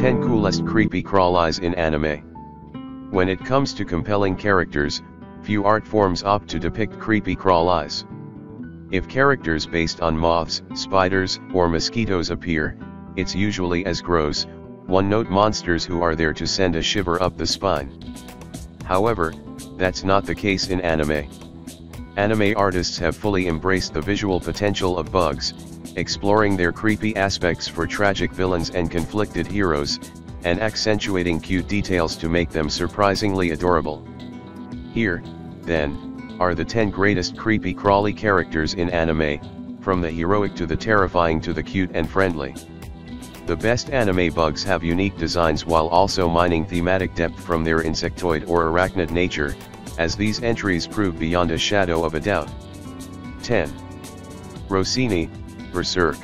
10 Coolest Creepy Crawlies in Anime When it comes to compelling characters, few art forms opt to depict creepy crawlies. If characters based on moths, spiders, or mosquitoes appear, it's usually as gross, one-note monsters who are there to send a shiver up the spine. However, that's not the case in anime. Anime artists have fully embraced the visual potential of bugs, exploring their creepy aspects for tragic villains and conflicted heroes, and accentuating cute details to make them surprisingly adorable. Here, then, are the 10 greatest creepy crawly characters in anime, from the heroic to the terrifying to the cute and friendly. The best anime bugs have unique designs while also mining thematic depth from their insectoid or arachnid nature, as these entries prove beyond a shadow of a doubt. 10. Rosine, Berserk.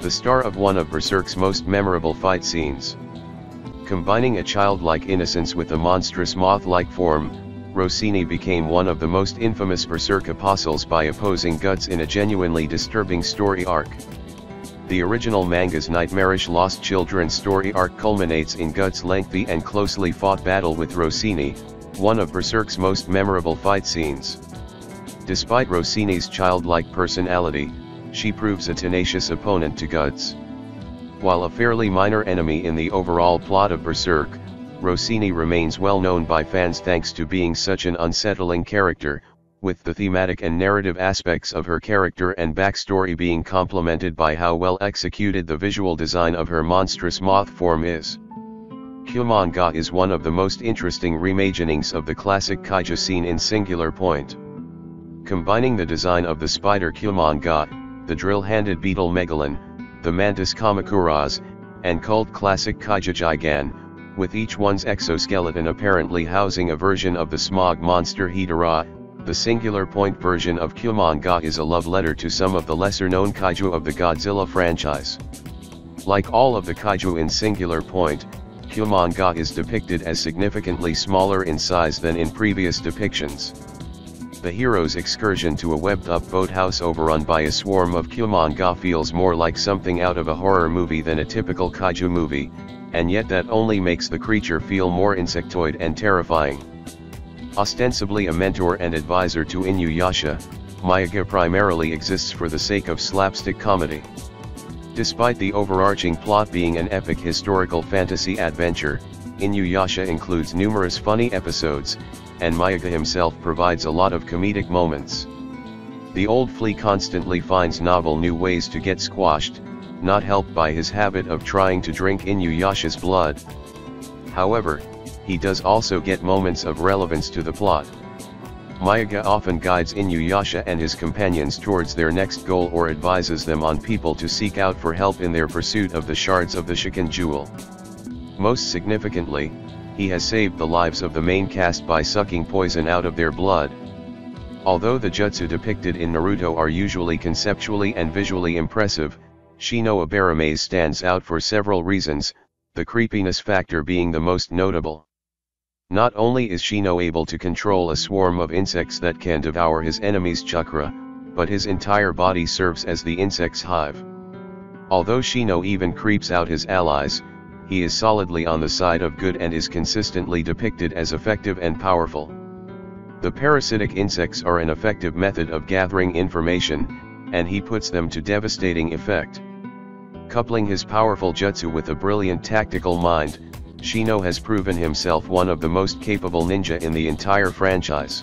The star of one of Berserk's most memorable fight scenes. Combining a childlike innocence with a monstrous moth-like form, Rosine became one of the most infamous Berserk apostles by opposing Guts in a genuinely disturbing story arc. The original manga's nightmarish Lost Children story arc culminates in Guts' lengthy and closely fought battle with Rosine, one of Berserk's most memorable fight scenes. Despite Rosine's childlike personality, she proves a tenacious opponent to Guts. While a fairly minor enemy in the overall plot of Berserk, Rosine remains well known by fans thanks to being such an unsettling character, with the thematic and narrative aspects of her character and backstory being complemented by how well executed the visual design of her monstrous moth form is. Kumonga is one of the most interesting reimaginings of the classic kaiju scene in Singular Point. Combining the design of the spider Kumonga, the drill-handed beetle Megalon, the mantis Kamacuras, and cult classic kaiju Gigan, with each one's exoskeleton apparently housing a version of the smog monster Hedorah, the singular point version of Kumonga is a love letter to some of the lesser-known kaiju of the Godzilla franchise. Like all of the kaiju in Singular Point, Kumonga is depicted as significantly smaller in size than in previous depictions. The hero's excursion to a webbed-up boathouse overrun by a swarm of Kumonga feels more like something out of a horror movie than a typical kaiju movie, and yet that only makes the creature feel more insectoid and terrifying. Ostensibly a mentor and advisor to Inuyasha, Myoga primarily exists for the sake of slapstick comedy. Despite the overarching plot being an epic historical fantasy adventure, Inuyasha includes numerous funny episodes, and Myoga himself provides a lot of comedic moments. The old flea constantly finds novel new ways to get squashed, not helped by his habit of trying to drink Inuyasha's blood. However, he does also get moments of relevance to the plot. Myoga often guides Inuyasha and his companions towards their next goal or advises them on people to seek out for help in their pursuit of the shards of the Shikon Jewel. Most significantly, he has saved the lives of the main cast by sucking poison out of their blood. Although the jutsu depicted in Naruto are usually conceptually and visually impressive, Shino Aburame's stands out for several reasons, the creepiness factor being the most notable. Not only is Shino able to control a swarm of insects that can devour his enemy's chakra, but his entire body serves as the insect's hive. Although Shino even creeps out his allies, he is solidly on the side of good and is consistently depicted as effective and powerful. The parasitic insects are an effective method of gathering information, and he puts them to devastating effect. Coupling his powerful jutsu with a brilliant tactical mind, Shino has proven himself one of the most capable ninja in the entire franchise.